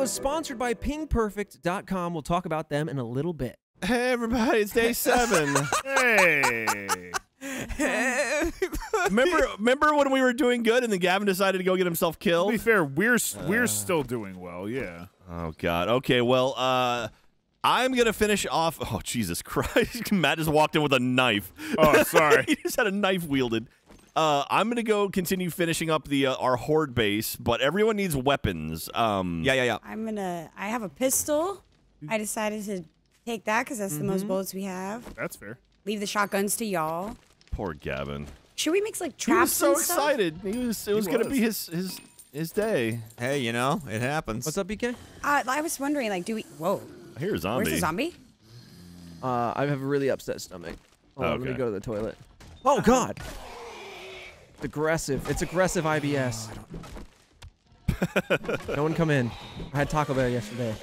video is sponsored by pingperfect.com. We'll talk about them in a little bit. Hey everybody, it's day seven. Hey. remember, remember when we were doing good and then Gavin decided to go get himself killed? to killed? be fair, we're s- we're still doing well. Yeah. Oh God. Okay. Well, uh, I'm gonna finish off. Oh Jesus Christ! Matt just walked in with a knife. Oh, sorry. he just had a knife wielded. Uh, I'm gonna go continue finishing up the uh, our horde base, but everyone needs weapons. Um, Yeah, yeah, yeah. I'm gonna. I have a pistol. I decided to take that because that's the most bullets we have. That's fair. Leave the shotguns to y'all. Poor Gavin. Should we mix like He was traps so and stuff? excited. He was. It was, gonna was. be his his his day. Hey, you know, it happens. What's up, BK? Uh, I was wondering, like, do we? Whoa, Here's a zombie. where's the zombie? Uh, I have a really upset stomach. Hold on, let me go to the toilet. Oh God! It's aggressive. It's aggressive IBS. no one come in. I had Taco Bell yesterday.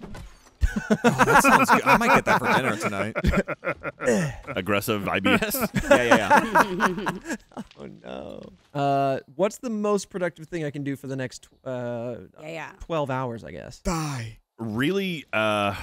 that sounds good. I might get that for dinner tonight. Aggressive IBS. yeah, yeah, yeah. Oh no. Uh, what's the most productive thing I can do for the next uh Yeah, yeah. 12 hours? I guess. Die. really uh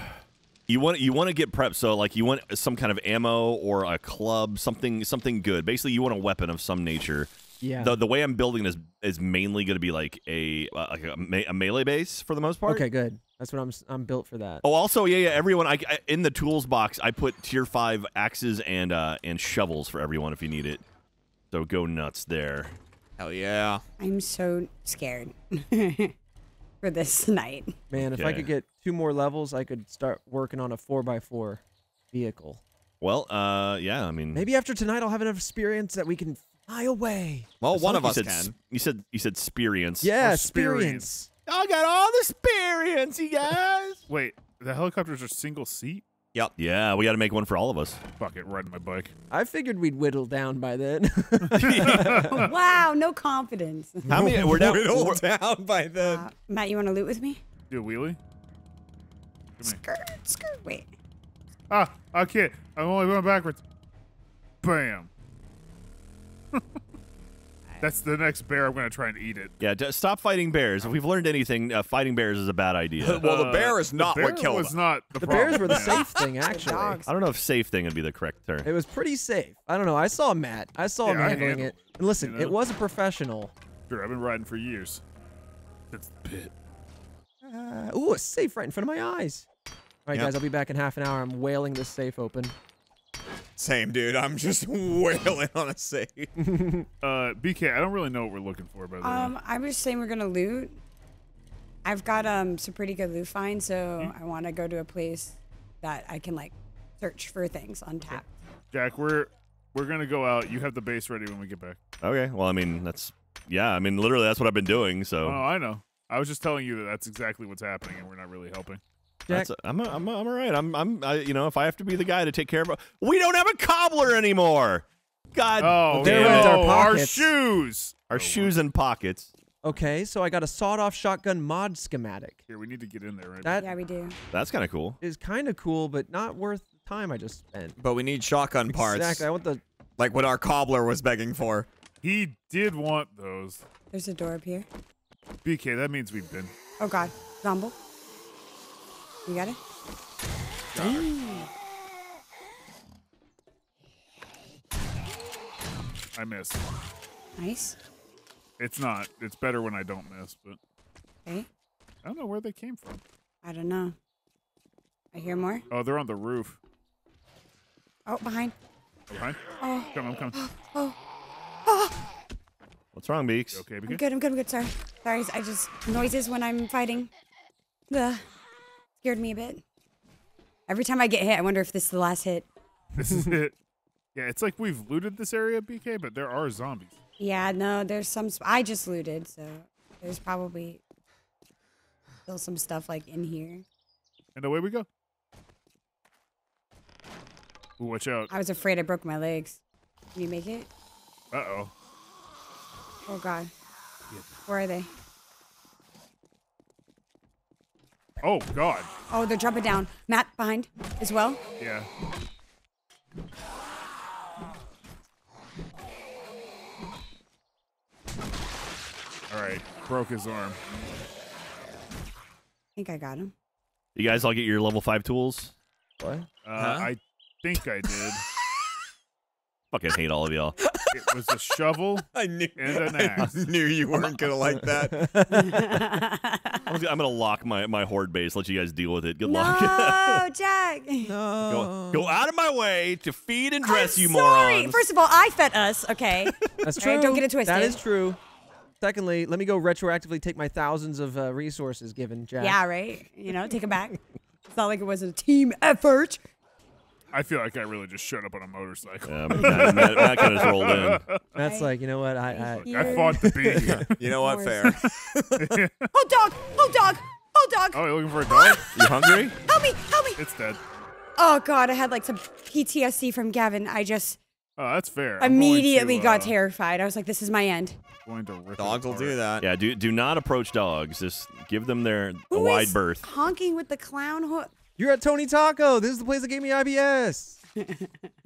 you want you want to get prepped so like you want some kind of ammo or a club something something good basically you want a weapon of some nature Yeah. the, the way i'm building is is mainly going to be like a uh, like a, me- a melee base for the most part okay, good. That's what I'm. s- I'm built for that. oh also yeah yeah everyone I, I in the tools box i put tier 5 axes and uh and shovels for everyone if you need it so go nuts there Hell yeah. I'm so scared for this night. Man, if I could get two more levels, I could start working on a four x four vehicle. well uh yeah i mean Maybe after tonight, I'll have enough experience that we can fly away. Well, it's one of us said, can. you said you said experience Yeah, experience. experience. i got all the experience you guys Wait, the helicopters are single seat. Yep. yeah we got to make one for all of us Fuck it, riding my bike. I figured we'd whittle down by then. wow, no confidence. How many? We're down. Whittle we're- down by then. Uh, Matt, you want to loot with me? Do a wheelie. Come here. Skirt, skirt. Wait. Ah, I can't. I'm only going backwards. Bam. That's the next bear. I'm gonna try and eat it. yeah, d- stop fighting bears. If we've learned anything, uh, fighting bears is a bad idea. well, the Uh, bear is not the bear what killed was us. not the, the problem. bears were the Yeah. safe thing, actually. dogs. I don't know if safe thing would be the correct term. It was pretty safe. I don't know. I saw Matt. I saw him Yeah, I handling handled it. And listen, you know? it was a professional. Sure, I've been riding for years. That's the pit. Uh, ooh, a safe right in front of my eyes. All right, Yep. guys, I'll be back in half an hour. I'm wailing this safe open. Same, dude. I'm just wailing on a safe. Uh, BK, I don't really know what we're looking for, by the way. Um, I was saying we're gonna loot. I've got um some pretty good loot finds, so Hmm? I want to go to a place that I can like search for things on tap. Jack, we're we're gonna go out. You have the base ready when we get back. okay. Well, I mean, that's yeah. I mean, literally, that's what I've been doing. So Oh, I know. I was just telling you that that's exactly what's happening, and we're not really helping. Jack, that's, I'm, I'm, I'm all right. I'm, I'm, I, you know, if I have to be the guy to take care of, we don't have a cobbler anymore. God, Oh, there no, went our our shoes. our oh, shoes and pockets. okay, so I got a sawed-off shotgun mod schematic. Here, we need to get in there, right? That Yeah, we do. That's kind of cool. is kind of cool, but not worth the time I just spent. But we need shotgun parts. Exactly. I want the. Like what our cobbler was begging for. he did want those. There's a door up here. BK, that means we've been. Oh God, Zomble. You got it? I missed. Nice. It's not. It's better when I don't miss, but Okay. I don't know where they came from. I don't know. I hear more. Oh, they're on the roof. Oh, behind. Oh, behind? Oh, Come on, come on. oh. What's wrong, Beaks? You okay, I'm good. I'm good. I'm good. Sorry. Sorry. I just noises when I'm fighting. Ugh. Scared me a bit. Every time I get hit, I wonder if this is the last hit. This is it. Yeah, it's like we've looted this area, BK, but there are zombies. Yeah, no, there's some. I just looted, so there's probably still some stuff like in here. And away we go. Ooh, watch out. I was afraid I broke my legs. Can you make it? Uh oh. Oh God. Where are they? Oh, God. Oh, they're jumping down. Matt behind as well. Yeah. All right. Broke his arm. I think I got him. You guys all get your level five tools. What? Uh, Huh? I think I did. Fucking hate all of y'all. It was a shovel. I knew, And an I knew you weren't gonna like that. I'm gonna lock my, my horde base. Let you guys deal with it. Good luck. no, Jack. go, go out of my way to feed and dress I'm you sorry. morons. First of all, I fed us. Okay. That's true. right, don't get it twisted. is true. Secondly, let me go retroactively take my thousands of uh, resources given, Jack. yeah. Right. You know, take it back. It's not like it was a team effort. I feel like I really just showed up on a motorcycle. Yeah, Matt, Matt, Matt kind of rolled in. That's Right. like, you know what? I, I I Here. fought the bee. You know what? Fair. Oh, dog. Oh, dog. Oh, dog. oh, you looking for a dog? You hungry? Help me. Help me. It's dead. Oh, God. I had like some PTSD from Gavin. I just Oh, that's fair. I'm going immediately to, got uh, terrified. I was like, this is my end. Going to rip it Dogs will apart. do that. Yeah, do do not approach dogs. Just give them their a Who wide is berth. Honking with the clown hook. You're at Tony Taco. This is the place that gave me IBS. Can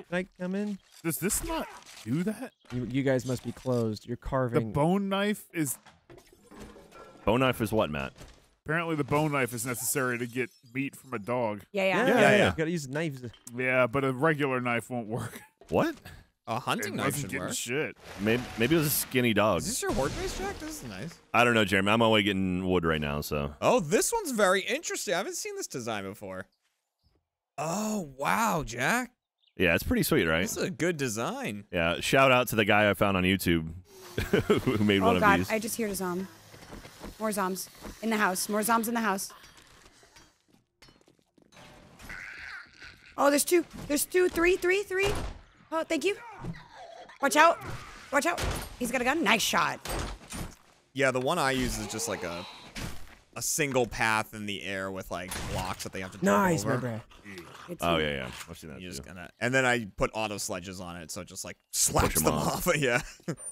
I come in? Does this not do that? You, you guys must be closed. You're The carving. bone knife is Bone knife is what, Matt? apparently the bone knife is necessary to get meat from a dog. Yeah, yeah, yeah. yeah, Yeah, yeah. yeah. You gotta use knives. Yeah, but a regular knife won't work. What? A hunting knife should work. shit. Maybe maybe it was a skinny dog. Is this your horde base, Jack? This is nice. I don't know, Jeremy. I'm on my way getting wood right now, so Oh, this one's very interesting. I haven't seen this design before. Oh, wow, Jack. yeah, it's pretty sweet, right? This is a good design. Yeah. Shout out to the guy I found on YouTube who made oh, one Oh of these. Oh, God. I just heard a zom. More zoms in the house. More zoms in the house. Oh, there's two. There's two, three, three, three. Oh, thank you. Watch out. Watch out. He's got a gun. Nice shot. Yeah, the one I use is just like a a single path in the air with like blocks that they have to jump Nice, over. my bro. Oh yeah, yeah. I've seen that You too. just gonna, and then I put auto sledges on it, so it just like slaps 'em them off. off. yeah.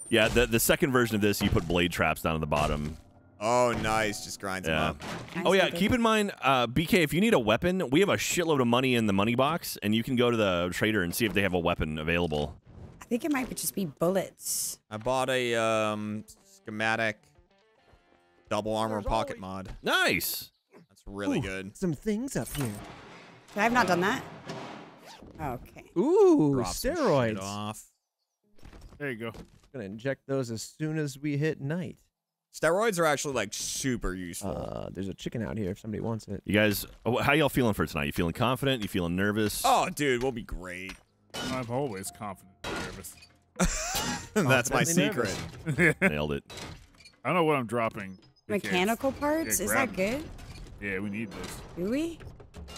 Yeah, the the second version of this, you put blade traps down at the bottom. Oh, nice. Just grinds them up. Nice Oh yeah, keep in mind, uh, BK, if you need a weapon, we have a shitload of money in the money box, and you can go to the trader and see if they have a weapon available. I think it might just be bullets. I bought a um schematic double armor pocket mod. Nice. That's really Ooh, good. Some things up here. I have not done that. Okay. Ooh, Drop steroids. off. There you go. Gonna inject those as soon as we hit night. Steroids are actually like super useful. Uh, there's a chicken out here if somebody wants it. You guys, oh, how y'all feeling for tonight? You feeling confident? You feeling nervous? oh, dude, we'll be great. I'm always confident and nervous. That's my secret. Nailed it. I don't know what I'm dropping. Mechanical parts? Yeah, Is that good? Yeah, we need this. Do we?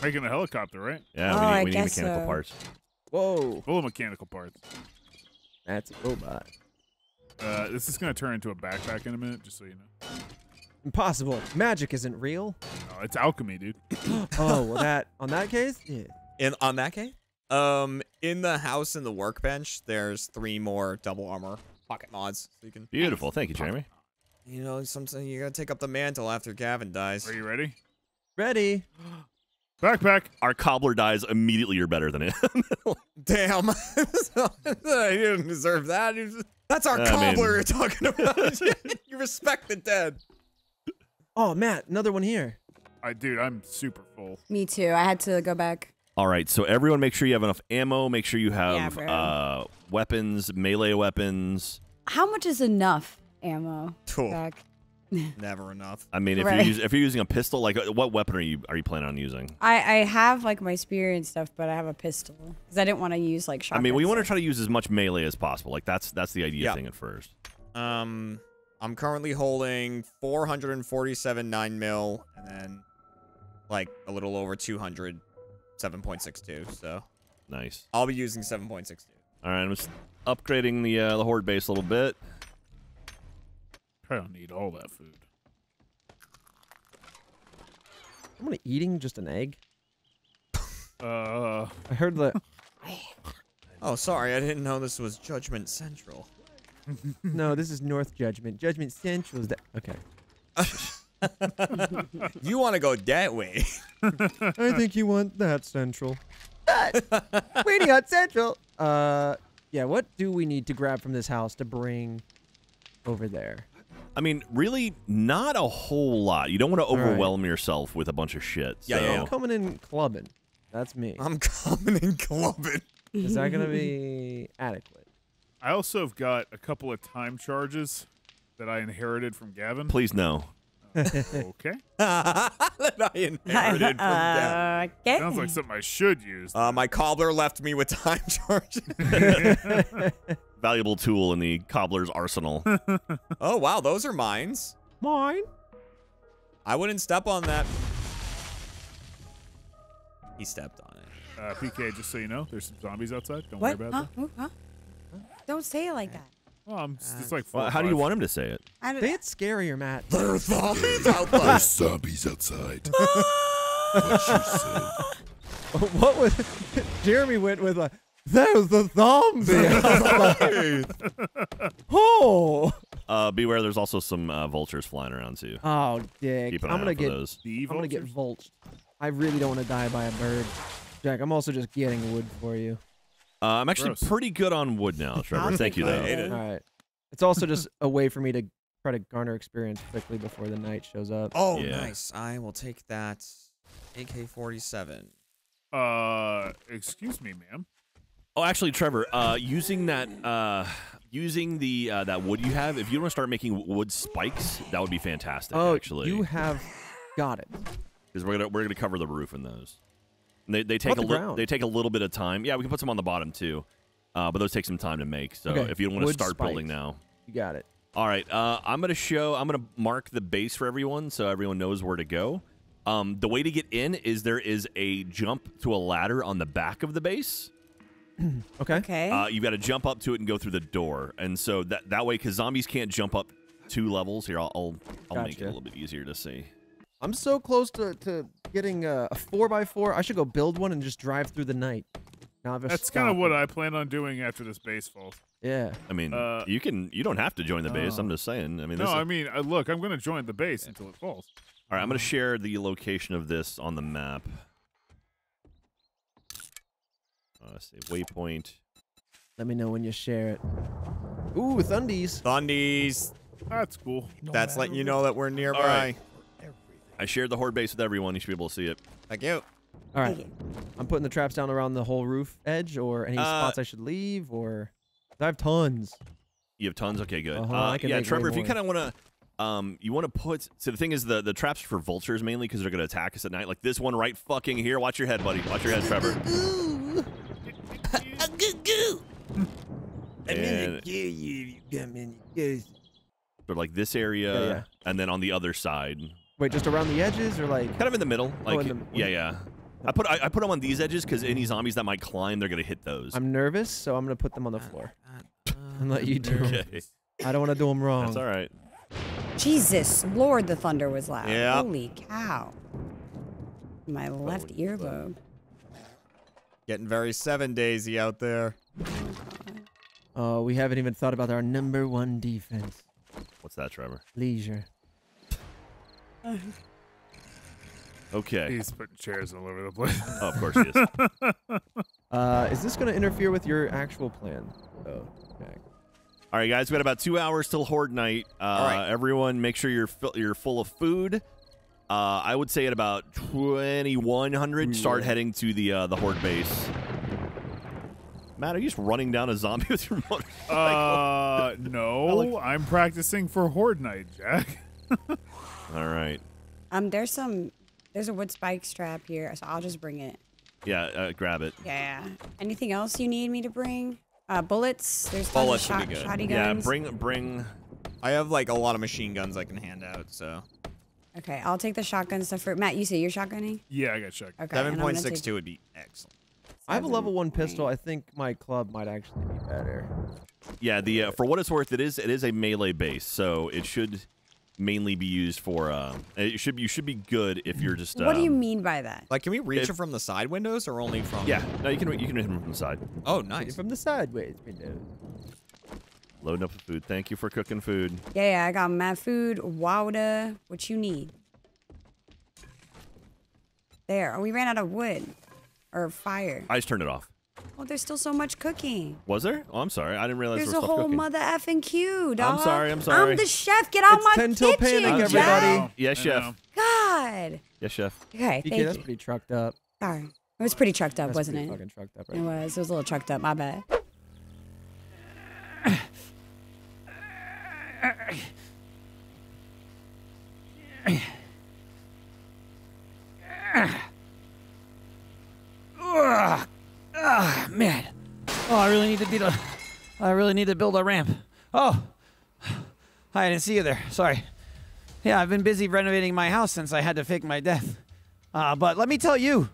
Making a helicopter, right? Yeah, Oh, we need, I we need guess mechanical so. parts. Whoa, Full of mechanical parts. that's a robot. Uh, this is gonna turn into a backpack in a minute, just so you know. Impossible. Magic isn't real. No, it's alchemy, dude. oh, well, that on that case, yeah. In on that case, um, in the house in the workbench, there's three more double armor pocket mods, so you can. Beautiful. Thank you, Jeremy. You know, sometimes you gotta take up the mantle after Gavin dies. Are you ready? Ready? Backpack. Our cobbler dies immediately. You're better than him. Damn, I didn't deserve that. It was- That's our I cobbler mean- you're talking about. you respect the dead. Oh, Matt, another one here. I dude, I'm super full. Me too. I had to go back. All right, so everyone, make sure you have enough ammo. Make sure you have bro. uh, weapons, melee weapons. How much is enough ammo? Cool. Back. Never enough. I mean, if Right. you're using, if you're using a pistol, like uh, what weapon are you are you planning on using? I, I have like my spear and stuff, but I have a pistol because I didn't want to use like I mean, we want to try to use as much melee as possible. Like that's that's the idea Yeah. thing at first. Um, I'm currently holding 447 9 mil, and then like a little over 200 7.62. So Nice. I'll be using 7.62. All right, I'm just upgrading the uh, the horde base a little bit. I don't need all that food. I'm gonna eating just an egg. Uh, I heard that. Oh, sorry, I didn't know this was Judgment Central. no, this is North Judgment. Judgment Central is that. Okay. You want to go that way? I think you want that Central. Waiting on Central. Uh, yeah. What do we need to grab from this house to bring over there? I mean, really, not a whole lot. You don't want to right. overwhelm yourself with a bunch of shit. Yeah, yeah, so- yeah. I'm coming in clubbing. That's me. I'm coming in clubbing. Is that gonna be adequate? I also have got a couple of time charges that I inherited from Gavin. Please no. Okay. that I inherited from Gavin. okay. Sounds like something I should use. Uh, my cobbler left me with time charges. Valuable tool in the cobbler's arsenal. oh wow, those are mines. Mine. I wouldn't step on that. He stepped on it. Uh, BK, just so you know, there's some zombies outside. Don't What? worry Huh? about that. Ooh, huh? Don't say it like that. Well, I'm, it's it's like four Well, or how do you five. want him to say it? I don't, Say it scarier, Matt. There's zombies out there. zombies outside. what you say? what was Jeremy went with a there's the zombie. oh. Uh, beware, there's also some uh, vultures flying around too. Oh, dick. Keep an I'm eye gonna out for get those. The I'm gonna get vultures? vultures. I really don't want to die by a bird. Jack, I'm also just getting wood for you. Uh, I'm actually Gross. pretty good on wood now, Trevor. Thank you, wood. though. I hate it. All right. It's also just a way for me to try to garner experience quickly before the night shows up. Oh, Yeah. nice. I will take that AK-47. Uh, excuse me, ma'am. Oh, actually, Trevor, uh, using that, uh, using the uh, that wood you have, if you want to start making wood spikes, that would be fantastic. Oh, actually, you have got it. because we're gonna we're gonna cover the roof in those. And they they take about a the little they take a little bit of time. Yeah, we can put some on the bottom too, uh, but those take some time to make. So Okay, if you want to wood start building now. You got it. All right, uh, I'm gonna show. I'm gonna mark the base for everyone, so everyone knows where to go. Um, the way to get in is there is a jump to a ladder on the back of the base. Okay. okay. Uh, you've got to jump up to it and go through the door, and so that that way, because zombies can't jump up two levels. Here, I'll I'll, I'll make it a little bit easier to see. I'm so close to, to getting a, a four by four. I should go build one and just drive through the night. Now That's kind of what. I plan on doing after this base falls. Yeah. I mean, Uh, you can you don't have to join the base. Oh. I'm just saying. I mean, No, I mean, uh, look, I'm going to join the base until it falls. all right. I'm gonna share the location of this on the map. Uh, let's waypoint. Let me know when you share it. Ooh, Thundies. Thundies. That's cool. That's letting you know that we're nearby. Right. I shared the horde base with everyone. You should be able to see it. Thank you. All right. You. I'm putting the traps down around the whole roof edge or any Uh, spots I should leave or I have tons. You have tons. Okay, good. Uh-huh, Uh, I can yeah, Trevor, if you kind of want to, um, you want to put. So the thing is, the the traps are for vultures mainly because they're going to attack us at night. Like this one right fucking here. Watch your head, buddy. Watch your head, Trevor. and they're like this area, Yeah, yeah. and then on the other side, Wait, just around the edges or like kind of in the middle. Oh, Like in the- yeah, yeah. I put I, I put them on these edges because any zombies that might climb, they're going to hit those. I'm nervous, so I'm gonna put them on the floor and let you do. 'em. okay, I don't want to do them wrong. that's all right. Jesus, Lord, the thunder was loud. Yeah. Holy cow. My left earlobe. Getting very seven daisy out there. Oh, we haven't even thought about our number one defense, What's that, Trevor? leisure. Okay. He's putting chairs all over the place. Oh, of course he is. Uh, is this gonna interfere with your actual plan? Oh, Jack. All right, guys, we got about two hours till Horde Night. Uh, All right. Everyone, make sure you're fi- you're full of food. Uh, I would say at about 2100, start heading to the uh, the Horde base. Matt, are you just running down a zombie with your motorcycle? Uh, no, I'm practicing for Horde Night, Jack. All right. Um, there's some, there's a wood spike strap here, so I'll just bring it. Yeah, uh, grab it. Yeah. Anything else you need me to bring? Uh, bullets. There's tons Bullets of be shot, good. shotty Yeah, bring bring. I have like a lot of machine guns I can hand out, so. Okay, I'll take the shotgun stuff for Matt. You say you're shotgunning? Yeah, I got shot. Okay. and Seven I'm point gonna six take two would be excellent. I have a level one pistol. I think my club might actually be better. Yeah, the uh, for what it's worth, it is it is a melee base, so it should mainly be used for. Uh, it should you should be good if you're just. What do you um, mean by that? Like, can we reach If- it from the side windows or only from? Yeah, no, you can you can hit them from the side. Oh, nice. From the sideways window. Loading up the food. Thank you for cooking food. Yeah, yeah, I got mad food, water, what you need. There, oh, we ran out of wood or fire. I just turned it off. Oh, there's still so much cooking. Was there? Oh, I'm sorry. I didn't realize There's there a was stuff whole cooking. mother effing queue, dog. sorry, I'm sorry. I'm the chef. Get out It's my 10 till kitchen, panic, Jack. everybody. Yes, chef. know. God. Yes, chef. Okay, BK, thank that's you. pretty trucked up. Sorry. It was pretty trucked up, That's wasn't it? fucking trucked up, It was. It was a little trucked up. My bad. Ugh. Ah, man. Oh, I really need to build a. I really need to build a ramp. Oh, Hi, I didn't see you there. Sorry. Yeah, I've been busy renovating my house since I had to fake my death. Uh, but let me tell you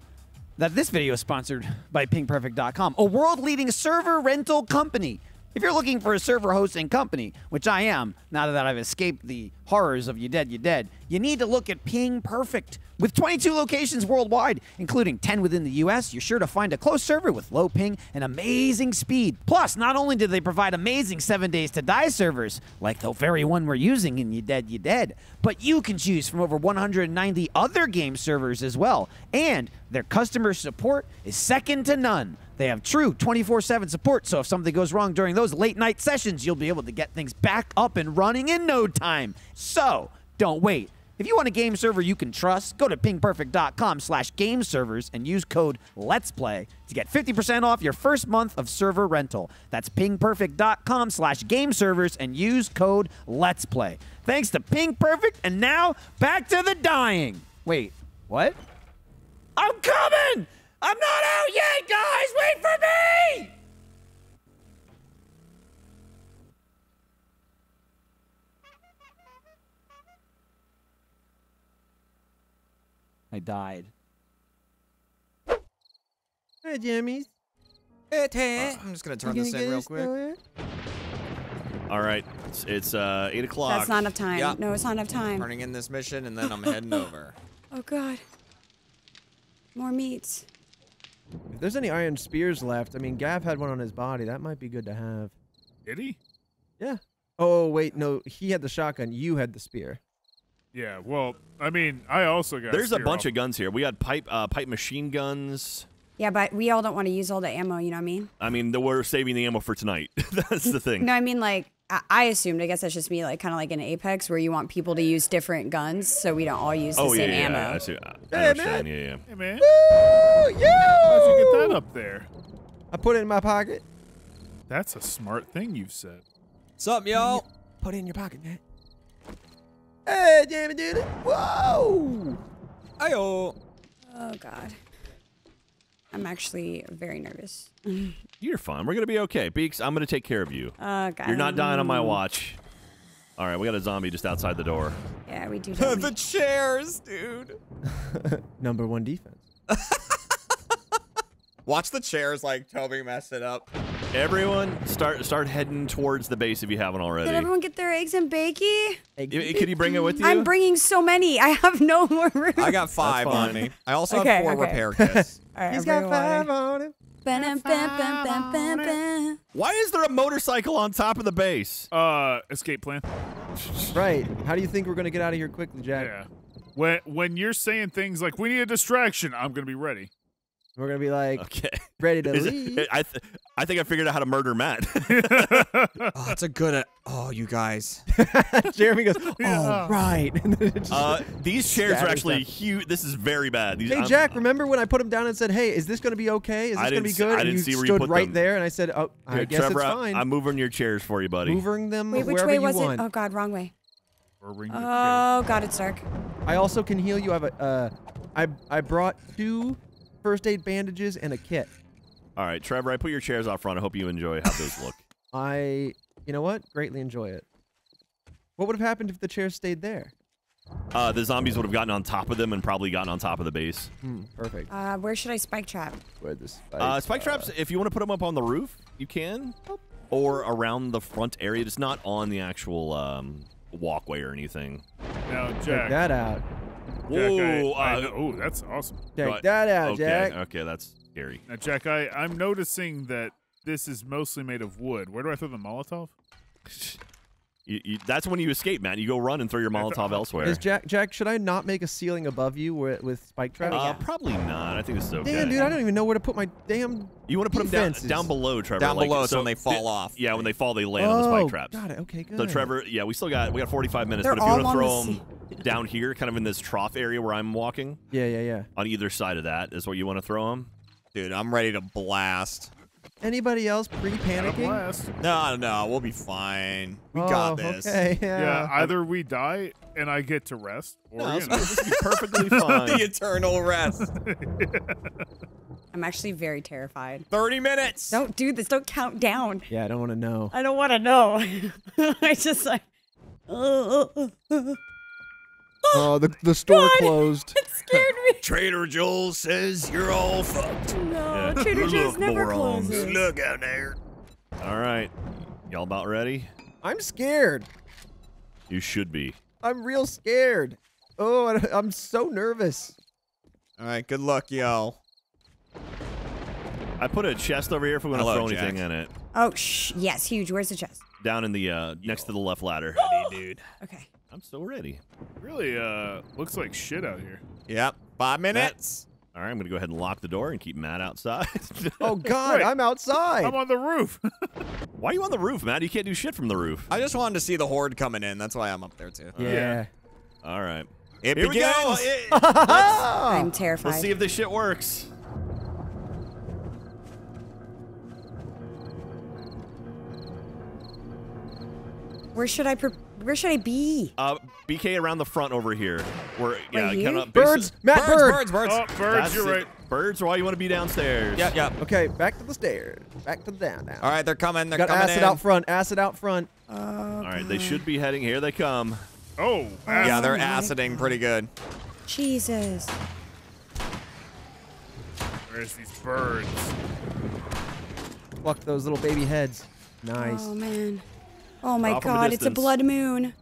that this video is sponsored by PingPerfect.com, a world-leading server rental company. If you're looking for a server hosting company, which I am, now that I've escaped the horrors of Ya Dead, Ya Dead, you need to look at Ping Perfect. With 22 locations worldwide, including 10 within the US, you're sure to find a close server with low ping and amazing speed. Plus, not only do they provide amazing 7 days to die servers, like the very one we're using in Ya Dead, Ya Dead, but you can choose from over 190 other game servers as well. And their customer support is second to none. They have true 24 7 support, so if something goes wrong during those late night sessions, you'll be able to get things back up and running in no time. So, don't wait. If you want a game server you can trust, go to pingperfect.com slash game servers and use code Let's Play to get 50% off your first month of server rental. That's pingperfect.com slash game servers and use code Let's Play. Thanks to Ping Perfect, and now back to the dying. Wait, what? I'm coming! I'm not out yet, guys! Wait for me! I died. Hey, Jimmy's. I'm just gonna turn this in real quick. All right, it's, it's uh, eight o'clock. That's not enough time. Yeah. No, it's not enough time. Turning in this mission, and then I'm heading over. Oh god. More meats. If there's any iron spears left, I mean, Gav had one on his body. That might be good to have. Did he? Yeah. Oh, wait, no. He had the shotgun. You had the spear. Yeah. Well, I mean, I also got. There's a spear bunch off- of guns here. We got pipe uh, pipe machine guns. Yeah, but we all don't want to use all the ammo, you know what I mean? I mean, we're saving the ammo for tonight. That's the thing. No, I mean like I, I assumed. I guess that's just me, like kind of like in Apex, where you want people to use different guns, so we don't all use the oh same yeah, ammo. yeah. I, see, I, I Hey, man. Yeah, yeah. Hey man, Woo! You! how'd you get that up there? I put it in my pocket. That's a smart thing you've said. What's up, y'all? Put it in your pocket, man. Hey, Jamie did it. Whoa! Ayo. Oh god. I'm actually very nervous. You're fine. We're gonna be okay. Beaks, I'm gonna take care of you. Uh, oh god. You're not dying on my watch. All right, we got a zombie just outside the door. Yeah, we do. the we? chairs, dude. Number one defense. Watch the chairs like Toby messed it up. Everyone, start start heading towards the base if you haven't already. Did everyone get their eggs and bakey? Y- Could you bring it with you? I'm bringing so many. I have no more room. I got five on fine. me. I also Okay, have four okay. repair kits. All right, He's I'll got bring five on him. Bam, bam, bam, bam, bam, bam. Why is there a motorcycle on top of the base? Uh, escape plan. Right. How do you think we're going to get out of here quickly, Jack? Yeah. When when you're saying things like "we need a distraction," I'm gonna be ready. We're going to be like, Okay. ready to Is leave. it, I th- I think I figured out how to murder Matt. oh, it's a good. Uh, oh, you guys. Jeremy goes, oh, Yeah. right. And then it just- uh, these chairs are actually huge. This is very bad. These, Hey I'm- Jack, remember when I put him down and said, "Hey, is this going to be okay? Is this going to didn't be see- good?" I and didn't you see where you stood put right them. there, and I said, "Oh, I Here, guess Trevor, it's fine." I'm moving your chairs for you, buddy. moving them Wait, which way was want. it? Oh god, wrong way. Or ring the chair. Oh god, it's dark. I also can heal you. I have a, uh, I I brought two first aid bandages and a kit. All right, Trevor, I put your chairs out front. I hope you enjoy how those look. I, you know what? Greatly enjoy it. What would have happened if the chairs stayed there? Uh, the zombies would have gotten on top of them and probably gotten on top of the base. Hmm, perfect. Uh, where should I spike trap? Where this Uh, spike traps, if you want to put them up on the roof, you can. Or around the front area. It's not on the actual um, walkway or anything. Now, Check that out. Jack, Whoa, I, I uh, oh, that's awesome. Check Right. that out, okay, Jack. okay, that's scary. Now, Jack, I I'm noticing that this is mostly made of wood. Where do I throw the Molotov? You, you, that's when you escape, man. You go run and throw your Molotov elsewhere. Is Jack Jack? Should I not make a ceiling above you with, with spike traps? uh, probably not. I think this is okay. Damn, dude, I don't even know where to put my damn. You want to put them down, down below, Trevor. Down like, below, so when they fall off. Yeah, when they fall, they land on the Oh, spike traps. got it. Okay, good. So Trevor, yeah, we still got we got 45 minutes, They're but if you all want to on throw the them down here, kind of in this trough area where I'm walking, Yeah, yeah, yeah. on either side of that is what you want to throw them. Dude, I'm ready to blast. Anybody else Got a pre-panicking? blast. No, no, we'll be fine. We oh, got this. Okay, Yeah. yeah. either we die and I get to rest, or No, you it's, know. this is perfectly fine. the eternal rest. I'm actually very terrified. 30 minutes. Don't do this. Don't count down. Yeah, I don't want to know. I don't want to know. I just like. Oh, the the store God. closed. It scared me. Trader Joel says you're all fucked. No, Yeah. Trader Joe's Look, never morons. closes. Look out there. All right, y'all about ready? I'm scared. You should be. I'm real scared. Oh, I- I'm so nervous. All right, good luck, y'all. I put a chest over here if we want to Hello, throw anything in it. Oh, shh. Yes, huge. Where's the chest? Down in the uh, next to the left ladder. dude. Okay. I'm still ready. really uh looks like shit out here. Yep, five minutes. All right, I'm gonna go ahead and lock the door and keep Matt outside. Oh God, Wait. I'm outside. I'm on the roof. Why are you on the roof, Matt? You can't do shit from the roof. I just wanted to see the horde coming in. That's why I'm up there too. yeah. All right. It Here we begins. go. It- I'm terrified. let's see if this shit works. Where should I? Pre- where should I be? Uh, BK around the front over here. Where yeah, Right here? Birds, Matt, birds, bird. birds, birds. oh, birds, That's you're it. right. Birds are why you want to be downstairs. Yep, yep. Okay, back to the stairs. Back to the down now. All right, they're coming. They're Got coming acid in. out front. Acid out front. All right, they should be heading. Here they come. Oh, Yeah, they're aciding pretty good. Jesus. Where's these birds? Fuck those little baby heads. Nice. Oh man. Oh my Off from a God! It's a blood moon.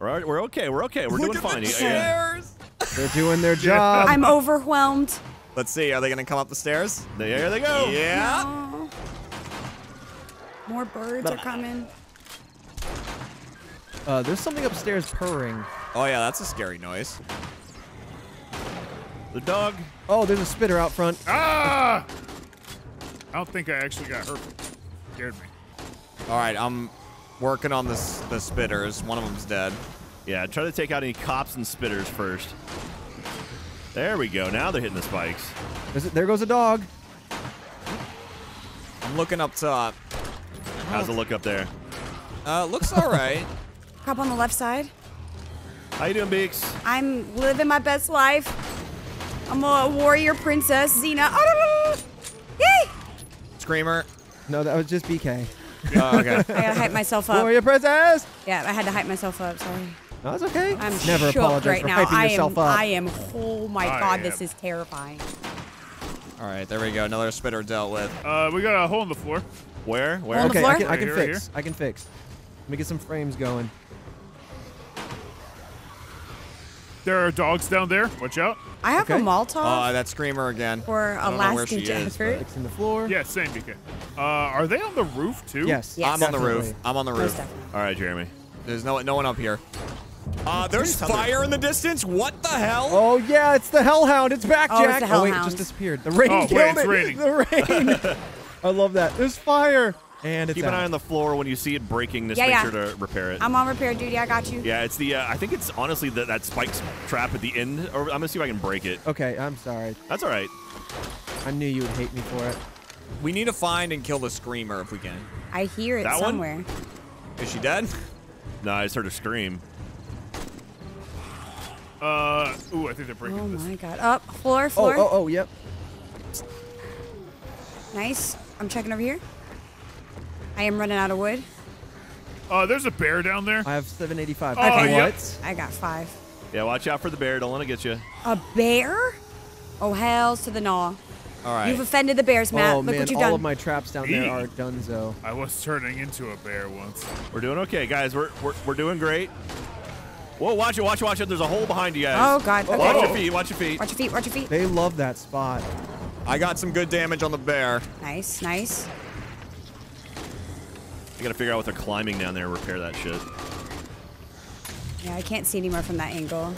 All right, we're okay. We're okay. We're Look doing fine. the Yeah, yeah. They're doing their job. I'm overwhelmed. Let's see. Are they gonna come up the stairs? There they go. Yeah. Oh. More birds are coming. Uh, there's something upstairs purring. Oh yeah, that's a scary noise. The dog. Oh, there's a spitter out front. Ah! I don't think I actually got hurt. Scared me. All right, I'm working on this the spitters. One of them's dead. Yeah, try to take out any cops and spitters first. There we go. Now they're hitting the spikes. There's a- there goes a dog. I'm looking up top. How's it look up there? Uh, looks all right. Cop on the left side. How you doing, Beaks? I'm living my best life. I'm a warrior princess, Xena. Oh, Yay! Screamer. No, that was just BK. Oh, okay. I gotta hype myself up. Warrior princess. Yeah, I had to hype myself up. Sorry. No, it's okay. I'm Never shook apologize right for now. hyping I yourself am. up. I am. Oh my I God, this is terrifying. all right, there we go. Another spitter dealt with. Uh, we got a hole in the floor. Where? Where? Okay, floor? I can, I can here, right fix. I can fix. Let me get some frames going. There are dogs down there. Watch out. I have Okay. a Molotov Oh, that screamer again. for I a don't know where last she ditch is, effort. Fixing the floor. Yeah, same BK. Uh, are they on the roof too? Yes. Yes. I'm on the roof. I'm on the roof. All right, Jeremy. There's no no one up here. Uh, there's fire in the distance. What the hell? Oh yeah, it's the Hellhound. It's back, Oh, it's Jack. the oh wait, it just disappeared. The rain Oh, wait, killed it's it. raining. The rain. I love that. There's fire. And it's Keep an out. eye on the floor when you see it breaking. Just Yeah, make yeah. sure to repair it. I'm on repair duty. I got you. yeah, it's the. Uh, I think it's honestly the, that spike trap at the end. Or I'm gonna see if I can break it. Okay, I'm sorry. That's all right. I knew you would hate me for it. We need to find and kill the screamer if we can. I hear it That one? somewhere. Is she dead? No, I just heard her scream. Uh, ooh, I think they're breaking Oh this. my God. Up floor, floor. Oh, oh, oh, yep. Nice. I'm checking over here. I am running out of wood. Uh, there's a bear down there. I have 785. Oh, Okay, yep. what? I got five. Yeah, watch out for the bear. Don't let it get you. A bear? Oh, hells to the gnaw. All right. You've offended the bears, Matt. oh Look man, what you've all done. of my traps down there Me. are donezo. I was turning into a bear once. We're doing okay, guys. We're we're, we're doing great. Whoa, watch it, watch it, watch it. There's a hole behind you guys. oh, God. Okay. Watch your feet, watch your feet. Watch your feet. Watch your feet. They love that spot. I got some good damage on the bear. Nice, nice. I gotta figure out what they're climbing down there and repair that shit. Yeah, I can't see anymore from that angle.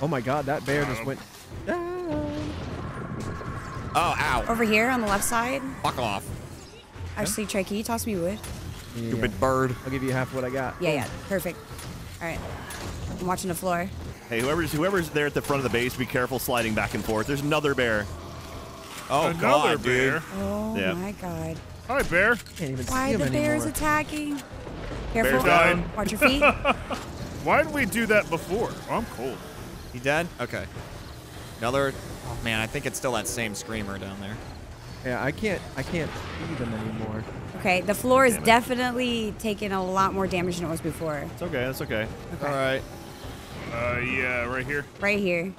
Oh my god, that bear just went down. Oh, ow. Over here on the left side. Fuck off. Actually, Trey, can you toss me wood? Yeah, Stupid bird. I'll give you half what I got. Yeah, yeah. Perfect. All right. I'm watching the floor. Hey, whoever's whoever's there at the front of the base, be careful sliding back and forth. There's another bear. Oh, Another God, bear. dude. Oh Yeah. my god. Hi, bear. Can't even Why see him the bears anymore. attacking? Careful. Bear's down. Watch your feet. Why didn't we do that before? Oh, I'm cold. He dead? Okay. Another. Oh, man, I think it's still that same screamer down there. Yeah, I can't. I can't see them anymore. Okay, the floor is definitely taking a lot more damage than it was before. It's okay. That's okay. Okay. All right. Uh, yeah, right here. Right here.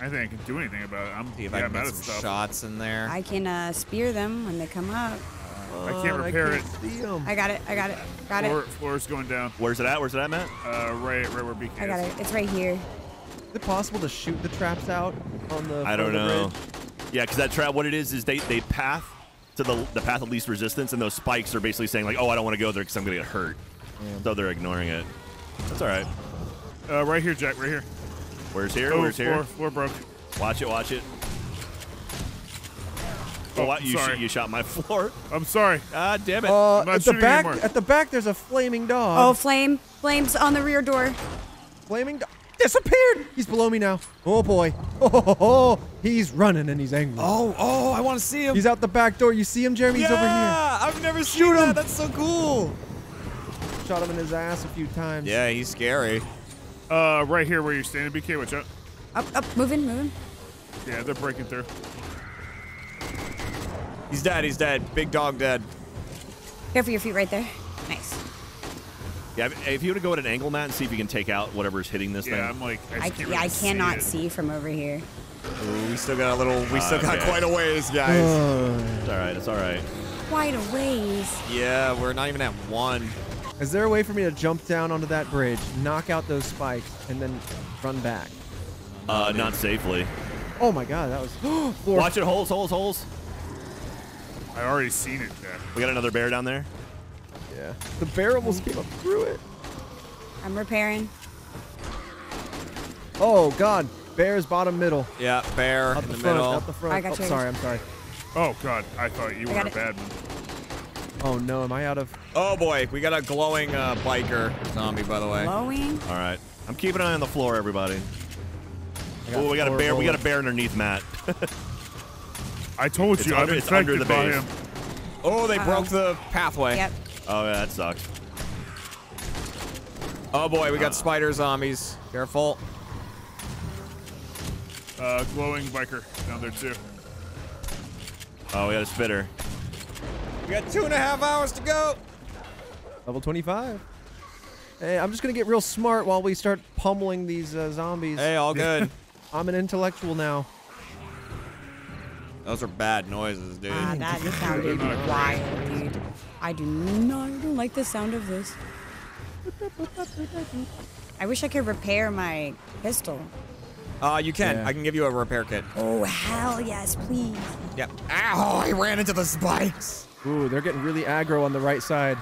I think I can do anything about it. I'm, See if yeah, I I'm can get some stuff. shots in there. I can uh, spear them when they come up. I can't Oh, repair I it. can't see 'em. I got it. I got it. Got Floor, it. floor's going down. Where's it at? Where's it at, Matt? Uh, right, right where BK I got it. It's right here. Is it possible to shoot the traps out on the? I don't the know. bridge? Yeah, because that trap, what it is, is they they path to the the path of least resistance, and those spikes are basically saying like, oh, I don't want to go there because I'm gonna get hurt. So they're ignoring it. That's all right. Uh, right here, Jack. Right here. Where's here? Oh, Where's floor, here? floor broke. Watch it. Watch it. Oh, Oh. You, sorry. sh- you shot my floor. I'm sorry. Ah, damn it. Uh, at the back, anymore. at the back, there's a flaming dog. Oh, flame. Flames on the rear door. flaming dog disappeared. He's below me now. Oh boy. Oh, ho, ho, ho. he's running and he's angry. Oh, oh, I want to see him. He's out the back door. You see him, Jeremy? He's over here. yeah, I've never Shoot seen him. that. That's so cool. Shot him in his ass a few times. Yeah, he's scary. Uh, right here where you're standing, BK. Watch out. Up, up, moving, moving. Yeah, they're breaking through. He's dead. He's dead. Big dog dead. Careful your feet right there. Nice. Yeah, if- if you were to go at an angle, Matt, and see if you can take out whatever's hitting this Yeah, thing. Yeah, I'm like, I, I, can't yeah, I really see cannot see from over here. Ooh, we still got a little. We still got Okay. quite a ways, guys. It's all right. It's all right. Quite a ways. yeah, we're not even at one. Is there a way for me to jump down onto that bridge, knock out those spikes, and then run back? Uh, not safely. Oh my god, that was. Watch it. Holes. Holes. Holes. I already seen it, Jack. We got another bear down there. Yeah. The bear almost came up through it. I'm repairing. Oh god. Bear's bottom middle. Yeah, bear Out in the, the, front. middle. Out the front. I got oh, you. sorry, I'm sorry. Oh God, I thought you I were a bad one. Oh no, am I out of. Oh boy, we got a glowing uh, biker zombie, by the way. Glowing. All right. I'm keeping an eye on the floor, everybody. Oh, we got a four bear. We got a bear underneath Matt. I told It's you, under- I'm it's under infected the by base. him. Oh, they Uh-oh. broke the pathway. Yep. Oh, yeah, that sucks. Oh boy, we got Uh. spider zombies. Careful. Uh, glowing biker down there too. Oh, we got a spitter. We got two and a half hours to go. Level 25. Hey, I'm just gonna get real smart while we start pummeling these uh, zombies. Hey, all good. I'm an intellectual now. Those are bad noises, dude. Ah, that sounded wild, dude. I do not I don't like the sound of this. I wish I could repair my pistol. Uh, you can. Yeah. I can give you a repair kit. Oh, hell yes, please. Yep. Ow! I ran into the spikes. Ooh, they're getting really aggro on the right side.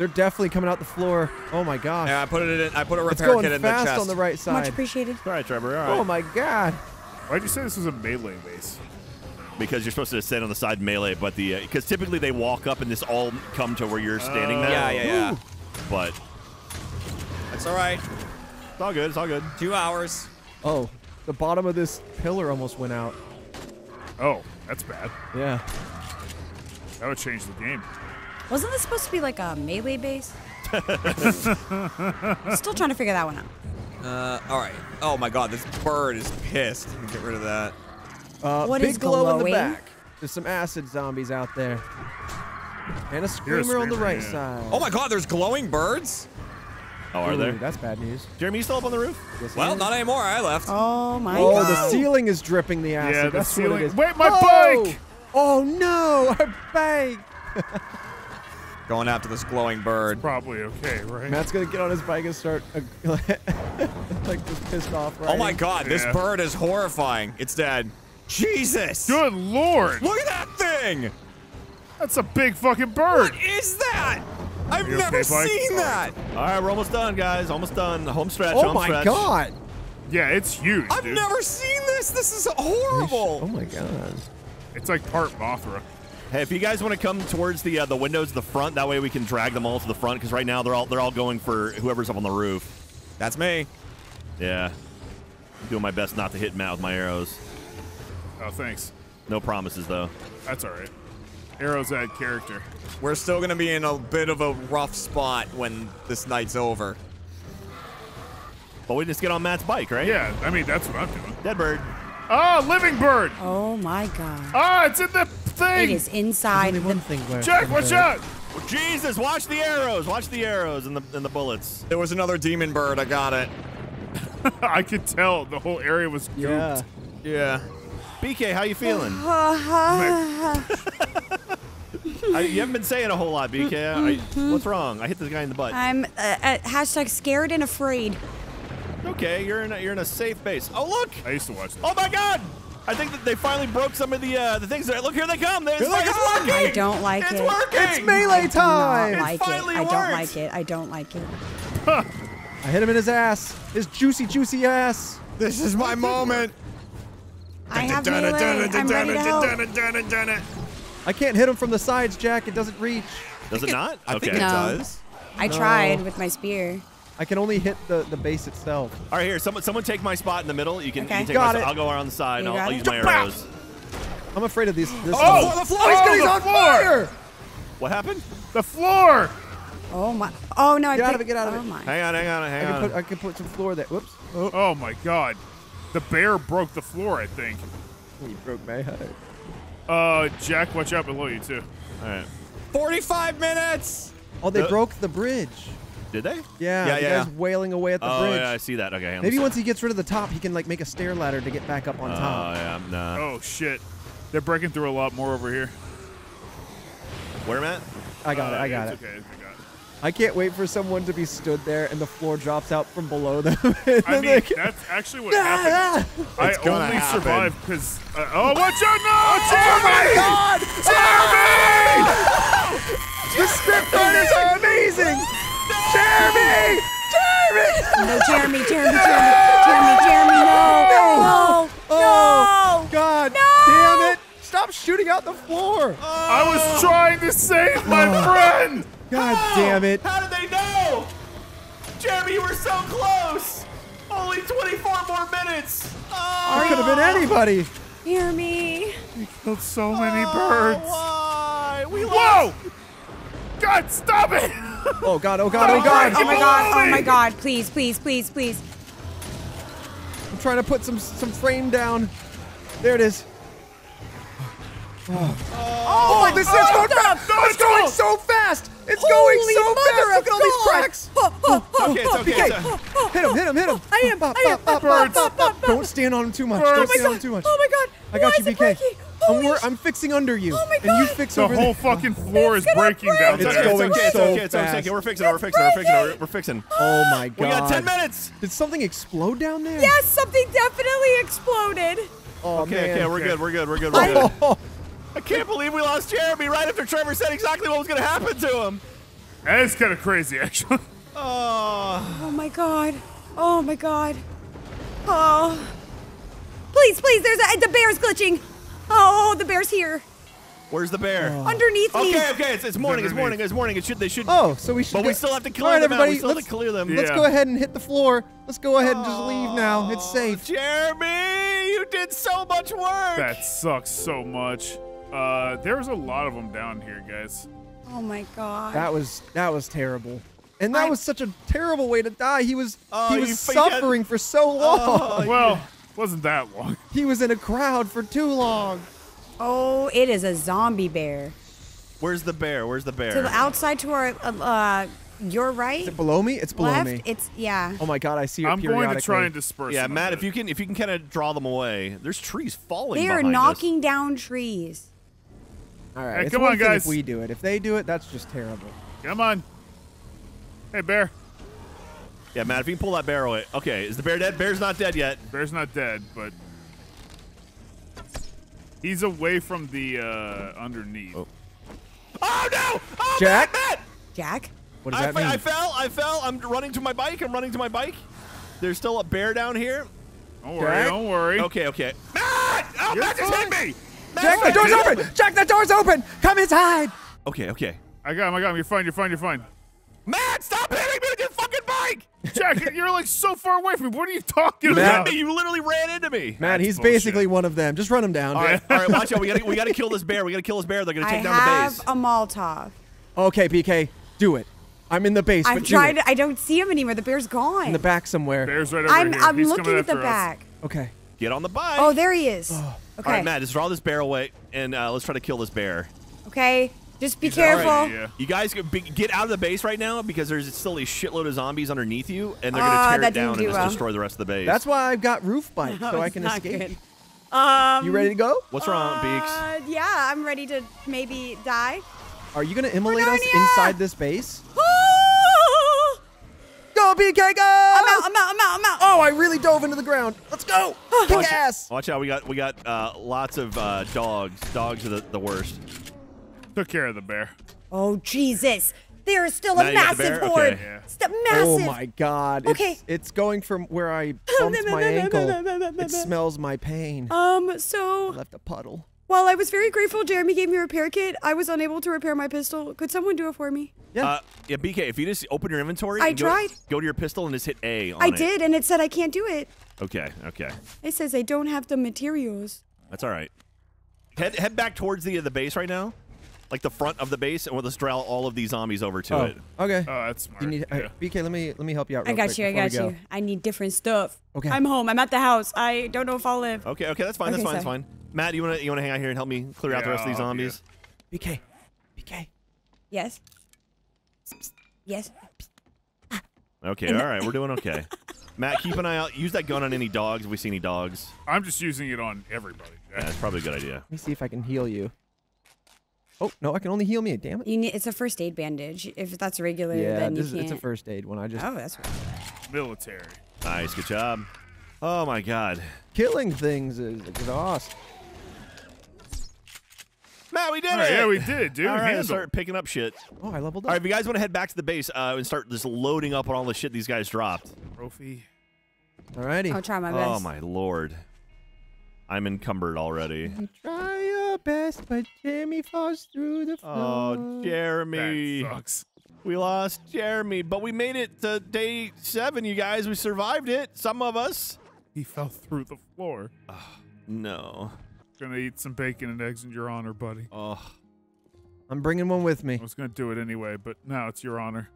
They're definitely coming out the floor. Oh my gosh. Yeah, I put it in. I put a it's repair going kit in the fast chest. on the right side. Much appreciated. All right, Trevor. All oh, right. Oh my god. Why'd you say this was a melee base? because you're supposed to stand on the side melee, but the uh, because typically they walk up and this all come to where you're standing Oh. now. Yeah, yeah, yeah. But That's all right. it's all good. It's all good. Two hours. Oh, the bottom of this pillar almost went out. Oh, that's bad. Yeah. That would change the game. Wasn't this supposed to be like a melee base? Still trying to figure that one out. Uh, all right. Oh my God, this bird is pissed. Let me Get rid of that. Uh, What big is glow in the back. There's some acid zombies out there. And a screamer, on the right yeah. side. Oh my God, there's glowing birds. Oh, are Ooh, there? That's bad news. Jeremy, you still up on the roof? Yes, Well, not anymore. I left. Oh my Oh, god. the ceiling is dripping the acid. Yeah, the That's what ceiling- it is. Wait, my oh! bike! Oh no, our bike! Going after this glowing bird. Probably okay, right? Matt's gonna get on his bike and start like just pissed off. Right? Oh my riding. God, this bird is horrifying. It's dead. Jesus. Good lord! Look at that thing. That's a big fucking bird. What is that? I've You never okay, Mike? seen that. All right, we're almost done, guys. Almost done. Home stretch. Oh home my stretch. god. Yeah, it's huge, I've dude. never seen this. This is horrible. Oh my god. It's like part Mothra. Hey, if you guys want to come towards the uh, the windows the front, that way we can drag them all to the front. Because right now they're all they're all going for whoever's up on the roof. That's me. Yeah, I'm doing my best not to hit Matt with my arrows. Oh, thanks. No promises though. That's all right. Arrows add character. We're still gonna be in a bit of a rough spot when this night's over. But we just get on Matt's bike, right? Yeah, I mean that's what I'm doing. Dead bird. Oh, living bird. Oh my god. Ah, it's in the thing. It is inside Only the one thing left. Jack, watch out. Oh, Jesus, watch the arrows. Watch the arrows and the and the bullets. There was another demon bird. I got it. I could tell the whole area was gooped. Yeah. Yeah. BK, how you feeling? I, you haven't been saying a whole lot, BK. I, what's wrong? I hit this guy in the butt. I'm uh, uh, hashtag scared and afraid. Okay, you're in a, you're in a safe base. Oh look! I used to watch that. Oh my God! I think that they finally broke some of the uh, the things there. Look, here they come. It's, Here they it's come. working. I don't like it's it. working. It's melee Not time. like it. I don't like it. I don't like it. I hit him in his ass. His juicy, juicy ass. This is my moment. I have melee. I'm ready to help. I can't hit him from the sides, Jack. It doesn't reach. Does it not? I okay. think it No. does. I tried with my spear. I can only hit the, the base itself. All right, here. Someone someone take my spot in the middle. You can, Okay. you can take Got my it. I'll go around the side and I'll, I'll use my arrows. I'm afraid of these. This Oh, the floor. oh, he's, he's on floor. fire! What happened? The floor. Oh my. Oh no! I Get out of it, get out of oh it. my. Hang on, hang on, I hang can on. put I can put some floor there. Whoops. Oh, Oh my god. The bear broke the floor, I think. he broke my heart. Uh, Jack, watch out below you too. All right. 45 minutes. Oh, they The- broke the bridge. Did they? Yeah, Yeah, the yeah, guy's wailing away at the oh bridge. yeah, I see that. Okay. hang on, Maybe let's- once he gets rid of the top, he can like make a stair ladder to get back up on Oh top. yeah, nah. Oh shit. They're breaking through a lot more over here. Where, Matt? I got Uh, it. I got it. Okay, I got it. I can't wait for someone to be stood there and the floor drops out from below them. I mean, they that's actually what happened. I gonna only happen. survived because. Uh, oh, watch out! No, Jeremy! God! Jeremy! The script writers are amazing! Jeremy! Jeremy! No, Jeremy, Jeremy, Jeremy, Jeremy, Jeremy, no, no, Oh, no. God! No! Damn it! Stop shooting out the floor! I was trying to save my oh. friend. God damn it! How did they know? Jeremy, you were so close. Only 24 more minutes. Oh. It could have been ah. anybody. Jeremy. Killed so many birds. Ah, why? We Whoa! God, stop it! Oh God! Oh God! Oh God! Oh my god, oh my god, please, please, please, please. I'm trying to put some some frame down. There it is. Oh, oh this is oh, going stop, fast! it's going so fast! It's going Holy so mother fast! Look at all these cracks! Oh, oh, oh, Okay, it's oh, okay, it's a- Oh, oh, Hit him! Hit him! Hit him! I am, Bop, I am. bop, bop, Birds. bop, bop, bop. Don't stand on him too much. Birds. Don't Oh stand on him too much. oh my god. I got Why you, is it BK. breaking? I'm, wor- I'm fixing under you, Oh my and you God. fix The over whole there. fucking floor is It's gonna breaking break. down. It's It's there. okay, going it's okay, it's so okay, it's okay. fast. We're fixing it, we're fixing it, we're fixing it, we're- we're fixing. Oh my God! We got 10 minutes. Did something explode down there? Yes, something definitely exploded. Oh Okay, man. okay, we're good, we're good, we're good, we're I- good. Oh, I can't believe we lost Jeremy right after Trevor said exactly what was going to happen to him. That is kind of crazy, actually. Oh. Oh my god. Oh my god. Oh. Please, please, there's a the bear's glitching. Oh, the bear's here. Where's the bear? Underneath me. Okay, okay, it's, it's morning, it's underneath. morning, it's morning. It should, they should. oh, so we should. But go- we still have to clear All right, them out. We still have let's, to clear them. Let's Yeah. go ahead and hit the floor. Let's go ahead and just leave now. It's safe. Jeremy, you did so much work. That sucks so much. Uh, there's a lot of them down here, guys. Oh my god. That was that was terrible. And that I- was such a terrible way to die. He was Oh, he was forget- suffering for so long. Well, wasn't that long. he was in a crowd for too long. oh, it is a zombie bear. Where's the bear? Where's the bear? To the outside to our uh, uh your right. Is it below me? It's below left. me. It's yeah. Oh my god, I see it I'm going periodically. to try and disperse. yeah, them Matt, if you can, if you can kind of draw them away. There's trees falling. They are behind us. knocking down trees. All right, Hey, come one on, thing guys. if we do it. If they do it, that's just terrible. Come on. Hey, bear. Yeah, Matt, if you can pull that bear away. Okay, is the bear dead? Bear's not dead yet. Bear's not dead, but he's away from the uh, underneath. Oh. No! Oh, Jack? Jack? What does I, that mean? I fell. I fell. I'm running to my bike. I'm running to my bike. There's still a bear down here. Don't worry, Jack? don't worry. Okay, okay. Matt! Oh, You're Matt just hit fine. me! Jack, the door's open! Jack, the door's open! Come inside! Okay, okay. I got him, I got him. You're fine, you're fine, you're fine. Matt, stop hitting me with your fucking bike! Jack, you're like so far away from me. What are you talking Matt- about? You literally ran into me. Man, That's he's bullshit. basically one of them. Just run him down. All right, all right. Watch out. We gotta, we gotta kill this bear. We gotta kill this bear. They're gonna I take down the base. I have a Molotov. Okay, BK, do it. I'm in the base, I'm but do trying it. to. I don't see him anymore. The bear's gone. in the back somewhere. Bear's right over I'm. here. I'm He's looking coming at the after us. back. Okay. Get on the bike. Oh, there he is. Okay. All right, Matt, just draw this bear away, and uh, let's try to kill this bear. Okay. Just be He's already- careful. yeah. You guys be- get out of the base right now because there's still a shitload of zombies underneath you, and they're Ah, gonna tear it down didn't and do just destroy the rest of the base. That's why I've got roof bike, No, so I can escape. good. Um. You ready to go? What's wrong, Beaks? Uh, yeah, I'm ready to maybe die. Are you gonna immolate us inside this base? I'm Go, BK, go! out. I'm out. I'm out. I'm out. Oh, I really dove into the ground. Let's go! Kick ass! Watch out, we got we got uh, lots of uh, dogs. Dogs are the, the worst. Took care of the bear. Oh Jesus! There is still Now a you massive horde. Okay. Yeah. St- massive. Oh my god. Okay. It's, it's going from where I bumped my ankle. It smells my pain. Um. I So left a puddle. while I was very grateful, Jeremy gave me a repair kit. I was unable to repair my pistol. Could someone do it for me? Yeah. Uh, yeah, BK, if you just open your inventory, I and go, tried. Go to your pistol and just hit A on I it. did, and it said I can't do it. Okay, okay, It says I don't have the materials. that's all right. Head head back towards the the base right now, like the front of the base, and we'll just draw all of these zombies over to oh, it. okay. Oh, that's smart. you need, yeah. uh, BK, let me let me help you out. I got quick you. I before we got go. you. I need different stuff. Okay. I'm home. I'm at the house. I don't know if I'll live. Okay, okay, that's fine. That's Okay, fine. That's fine. Matt, you wanna you wanna hang out here and help me clear out the rest of these I'll help you. zombies? BK, BK. Yes. Yes. Okay, all right, we're doing okay. Matt, keep an eye out. Use that gun on any dogs. If we see any dogs, I'm just using it on everybody. yeah, that's probably a good idea. Let me see if I can heal you. Oh no, I can only heal me. Damn it. You need. It's a first aid bandage. If that's regular, Yeah, then you this is, can't. it's a first aid one. I just Oh, that's right. Military. Nice, good job. Oh my God, killing things is exhaust. Matt, we did All it. yeah, we did, dude. All right, let's Handle. start picking up shit. Oh, I leveled All up. right, if you guys want to head back to the base uh, and start just loading up on all the shit these guys dropped. Trophy. Alrighty. I'll try my best. Oh my lord, I'm encumbered already. You try your best, but Jimmy falls through the floor. Oh, Jeremy, That sucks. we lost Jeremy, but we made it to day seven. You guys, we survived it. Some of us. He fell through the floor. Oh, No. Gonna eat some bacon and eggs in your honor, buddy. Oh, I'm bringing one with me. I was gonna do it anyway, but now it's your honor.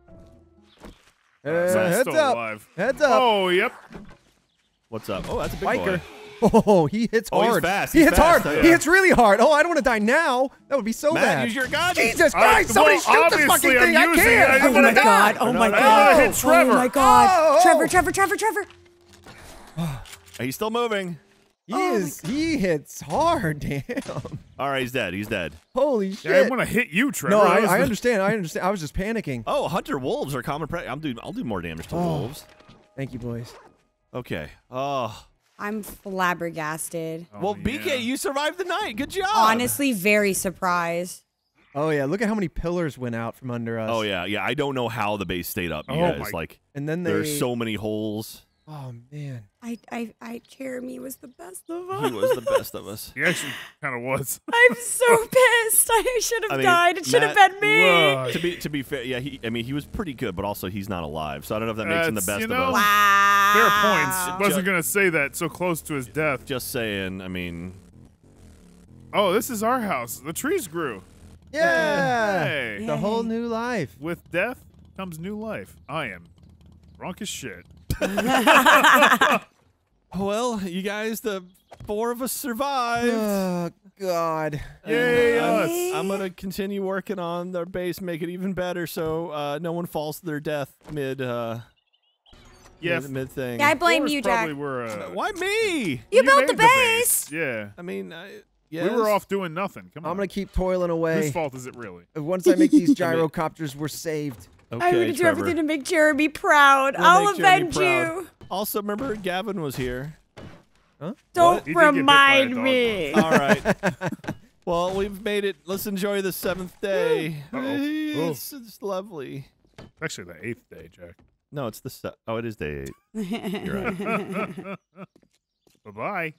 Uh, So heads still up. alive. Heads up. Oh, yep. what's up? Oh, that's a big Biker. boy. Oh, he hits Oh, he's hard. fast. He He's hits fast. hard. Yeah. He hits really hard. Oh, I don't want to die now. That would be so Matt, bad. use your gun. Jesus I- Christ! Somebody well, shoot the fucking I'm thing! I using it. can't. I Oh didn't my god! die. Oh my no, I no. god! hit oh Trevor. Oh my god! Oh, oh. Trevor! Trevor! Trevor! Trevor! He's still moving. He Oh is. He hits hard. Damn. All right, he's dead. He's dead. Holy Yeah, I shit. didn't want to hit you, Trevor. no, That I, I understand. I understand. I was just panicking. Oh, hunter wolves are common prey. I'm doing. I'll do more damage to Oh. wolves. Thank you, boys. Okay. Oh. I'm flabbergasted. Oh, well, BK, yeah. you survived the night. Good job. Honestly, very surprised. Oh yeah, look at how many pillars went out from under us. Oh yeah, yeah. I don't know how the base stayed up. You Oh, guys my- like. And then they. There's so many holes. Oh man. I, I, I, Jeremy was the best of us. He was the best of us. He actually kind of was. I'm so pissed. I should have I mean, died. It should have been me. Whoa. to be to be fair, yeah. He, I mean, he was pretty good, but also he's not alive. So I don't know if that makes him the best you of us. Wow. Fair points. Ju- Wasn't gonna say that so close to his death. Just saying. I mean, Oh, this is our house. The trees grew. Yeah. Hey. The whole new life. With death comes new life. I am drunk as shit. well, you guys, the four of us survived. Oh God. Yay, I'm, us. I'm gonna continue working on their base, make it even better, so uh, no one falls to their death mid uh, Yeah. mid, mid thing. Yeah, I blame you, Jack. Were, uh, Why me? You built made the base. Yeah. I mean, I, We were off doing nothing. Come on. I'm gonna keep toiling away. Whose fault is it really? Once I make these gyrocopters, we're saved. Okay, I'm gonna do Trevor. everything to make Jeremy proud. We'll I'll avenge you. Also, remember Gavin was here. Don't He did get bit by a remind dog me. All right. Well, we've made it. Let's enjoy the seventh day. Uh-oh. It's, it's lovely. Actually, the eighth day, Jack. No, it's the oh, it is day eight. You're right. bye bye.